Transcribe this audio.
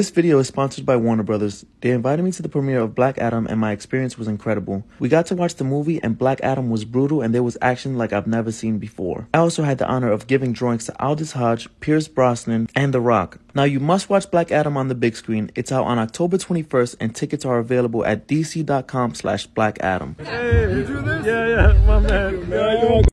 This video is sponsored by Warner Brothers. They invited me to the premiere of Black Adam and my experience was incredible. We got to watch the movie and Black Adam was brutal and there was action like I've never seen before. I also had the honor of giving drawings to Aldis Hodge, Pierce Brosnan, and The Rock. Now you must watch Black Adam on the big screen. It's out on October 21st and tickets are available at dc.com slash black adam. Hey, you do this? Yeah, yeah, my man.